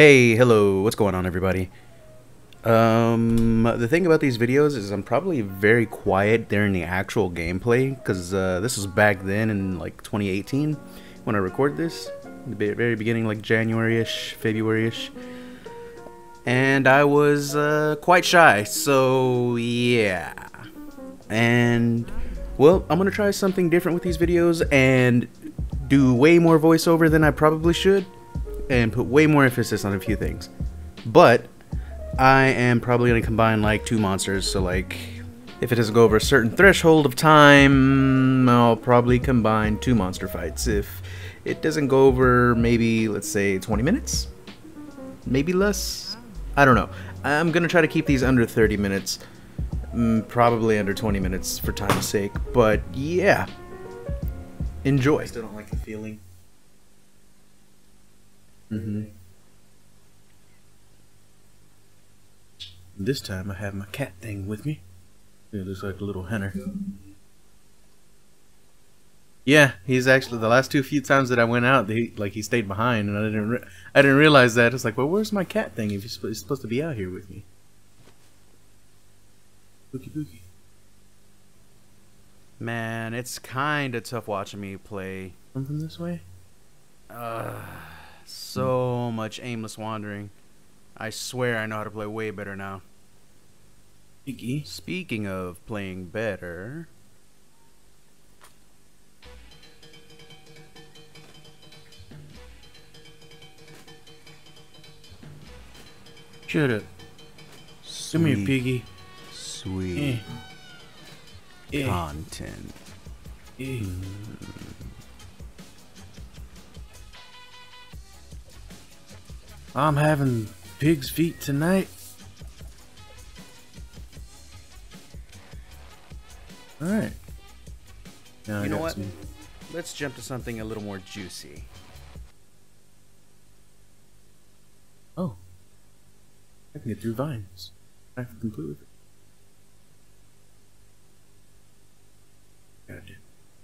Hey, hello, what's going on everybody? Um, the thing about these videos is I'm probably very quiet during the actual gameplay, because uh, this was back then in like 2018 when I recorded this, the very beginning like January-ish, February-ish, and I was uh, quite shy, so yeah. And, well, I'm gonna try something different with these videos and do way more voiceover than I probably should and put way more emphasis on a few things. But I am probably going to combine like two monsters, so like if it doesn't go over a certain threshold of time, I'll probably combine two monster fights. If it doesn't go over maybe, let's say, 20 minutes? Maybe less? I don't know. I'm going to try to keep these under 30 minutes. Mm, probably under 20 minutes for time's sake. But yeah. Enjoy. I still don't like the feeling. Mm-hmm. This time I have my cat thing with me. It looks like a little henner. Yeah, he's actually the last two few times that I went out, he, like he stayed behind, and I didn't, I didn't realize that. It's like, well, where's my cat thing? If he's supposed to be out here with me. Bookie bookie. Man, it's kind of tough watching me play. From this way. Uh, so much aimless wandering. I swear I know how to play way better now. Iggy. Speaking of playing better. Shut up. Come here, piggy. Sweet Eh. content. Eh. I'm having pig's feet tonight. Alright. Now I You know what? some- Let's jump to something a little more juicy. Oh. I can get through vines. I have complete with it.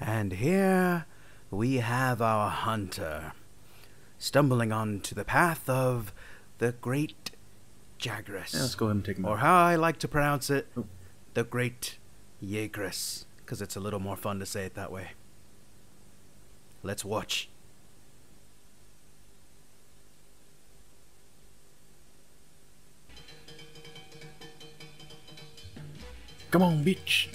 And here we have our hunter, stumbling onto the path of the great Jagras. Yeah, let's go ahead and take him or how I like to pronounce it, Oh. the great Yagras, because it's a little more fun to say it that way. Let's watch. Come on, bitch.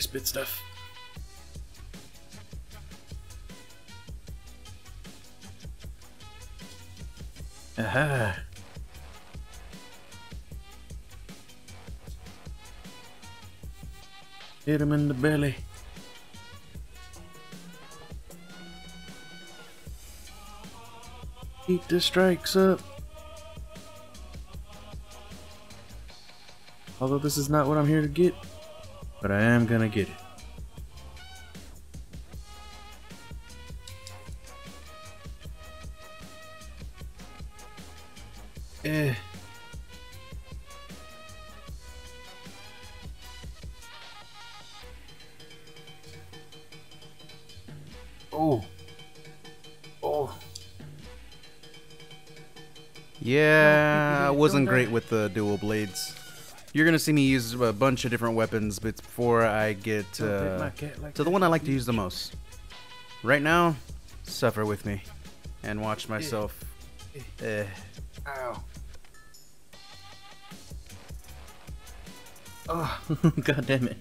They spit stuff. Aha. Hit him in the belly. Keep the strikes up. Although this is not what I'm here to get, but I am gonna get it. Eh. Oh. Oh. Yeah, I wasn't great with the dual blades. You're gonna see me use a bunch of different weapons but before I get uh, like to the one I like to use the most. Right now, suffer with me and watch myself. Eh. Ow. Oh, god damn it.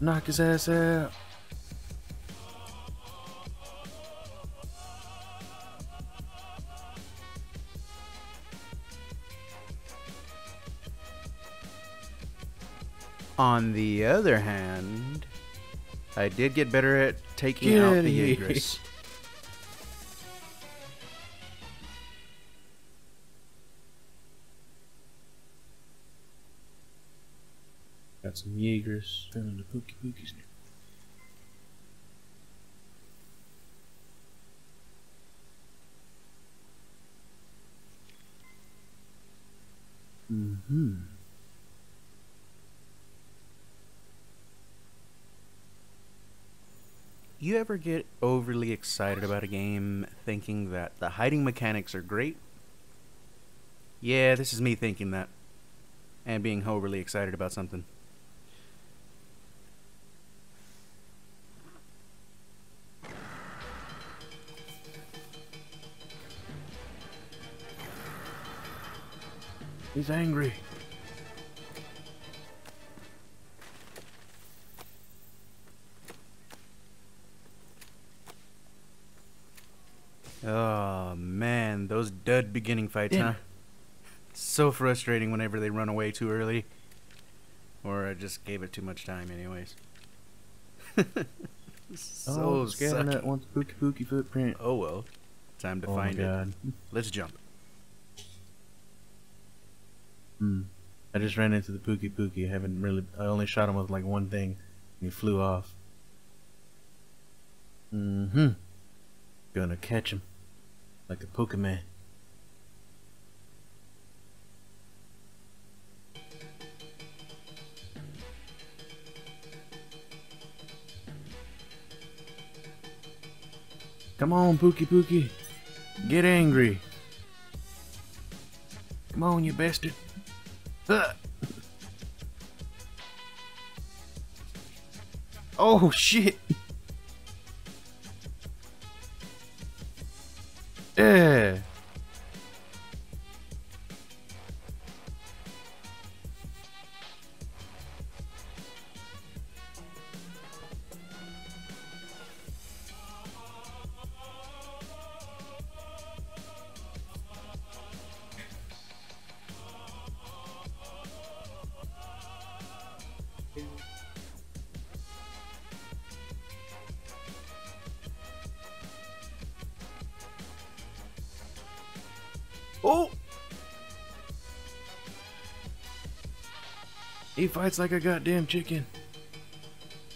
Knock his ass out. On the other hand, I did get better at taking out the here. Got some Jaegers. Feeling the pookie pookies now. Mm-hmm. You ever get overly excited about a game thinking that the hiding mechanics are great? Yeah, this is me thinking that. And being overly excited about something. He's angry. Oh man, those dud beginning fights, Damn huh? So frustrating whenever they run away too early. Or I just gave it too much time, anyways. so oh, scanning sucky. that wants pookie pookie footprint. Oh well, time to oh find my it. Let's jump. Hmm. I just ran into the pookie pookie. I haven't really. I only shot him with like one thing, and he flew off. Mm-hmm. Gonna catch him like a Pokemon. Come on, Pookie Pookie. Get angry. Come on, you bastard. Oh, shit. Oh! He fights like a goddamn chicken.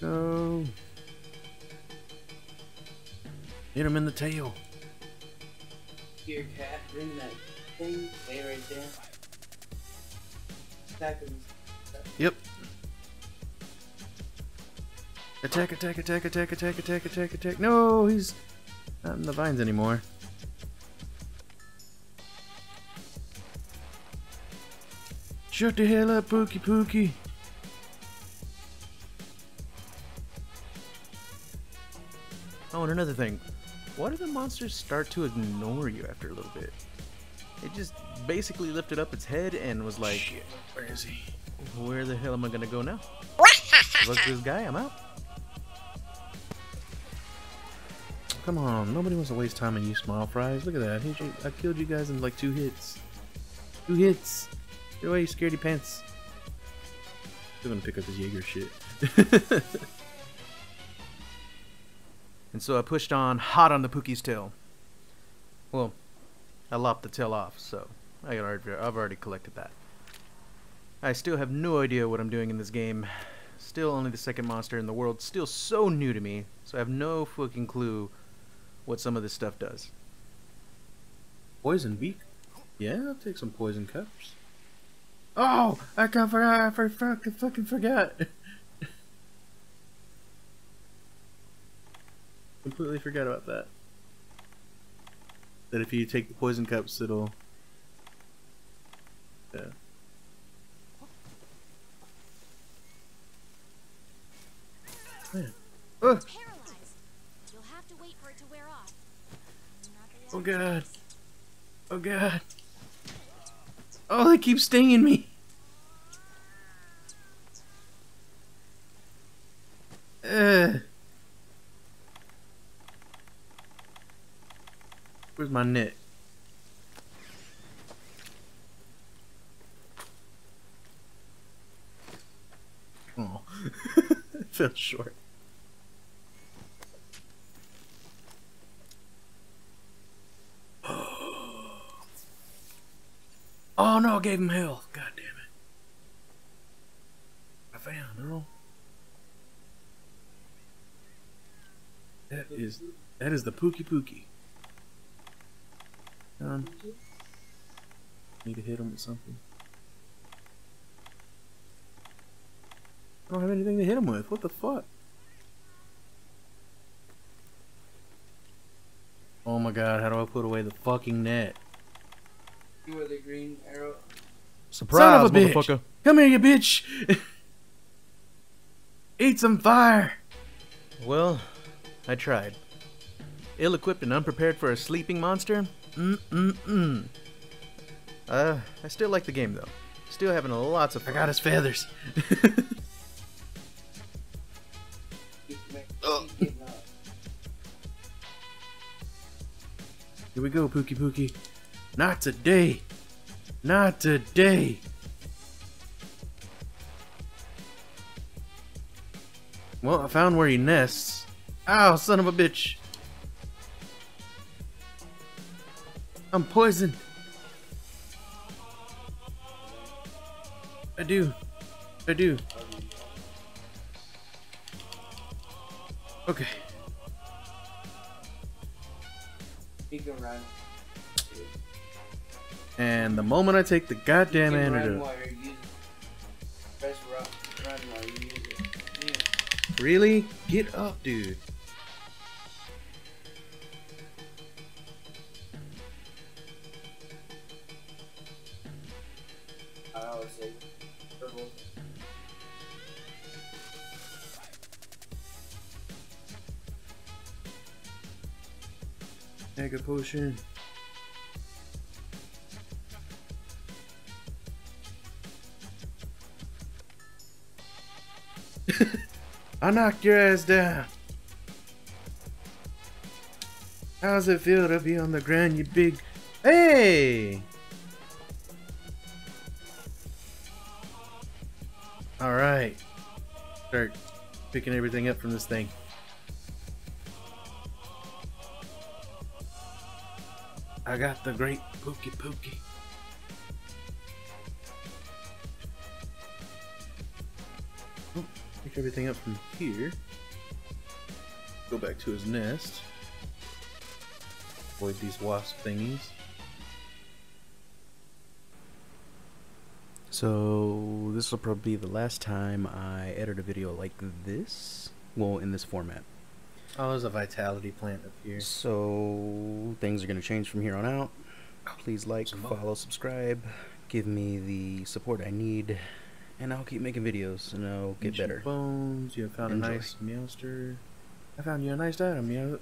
Go. Hit him in the tail. Here, cat, bring that thing. Stay right there. Attack him. Yep. Attack, attack, attack, attack, attack, attack, attack, attack. No, he's not in the vines anymore. Shut the hell up, Pookie Pookie. Oh, and another thing. Why do the monsters start to ignore you after a little bit? It just basically lifted up its head and was like, Shit, where is he? where the hell am I gonna go now? Look this guy, I'm out. Come on, nobody wants to waste time on you smile fries. Look at that. I killed you guys in like two hits. Two hits. Get away, you scaredy pants. Still gonna pick up his Jaeger shit. And so I pushed on hot on the Pookie's tail. Well, I lopped the tail off, so I already, I've already collected that. I still have no idea what I'm doing in this game. Still only the second monster in the world, still so new to me, so I have no fucking clue what some of this stuff does. Poison beak? Yeah, I'll take some poison cups. Oh, I can't forget. I for, fucking fucking forgot. Completely forgot about that. That if you take the poison cups, it'll. Yeah. Man. Ugh. It's paralyzed. You'll have to wait for it to wear off. Oh other god. Oh god. Oh, they keep stinging me. Ugh. Where's my net? Oh, fell short. Oh no, I gave him hell. God damn it. I found, Earl. That is that is the Pookie Pookie. Um, need to hit him with something. I don't have anything to hit him with. What the fuck? Oh my god, how do I put away the fucking net? You were the green arrow. Son of a bitch! Come here, you bitch! Eat some fire! Well, I tried. Ill equipped and unprepared for a sleeping monster? Mm mm mm. Uh, I still like the game though. Still having lots of I got his feathers. Keep, keep getting up. Here we go, Pookie Pookie. Not today. Not today. Well, I found where he nests. Ow, son of a bitch. I'm poisoned. I do. I do. Okay. He can run. And the moment I take the goddamn you can run antidote. while you're using. Press run, run while you use it. Yeah. Really? Get up, dude. I always say purple. Mega potion. I knocked your ass down. How's it feel to be on the ground, you big. Hey! Alright. Start picking everything up from this thing. I got the great Pookie Pookie. Pick everything up from here. Go back to his nest. Avoid these wasp thingies. So this will probably be the last time I edit a video like this. Well, in this format. Oh, there's a vitality plant up here. So things are gonna change from here on out. Please like, follow, subscribe, give me the support I need, and I'll keep making videos and I'll get Ancient better. Bones. You have found Enjoy. a nice meowster. I found you a nice item, meow.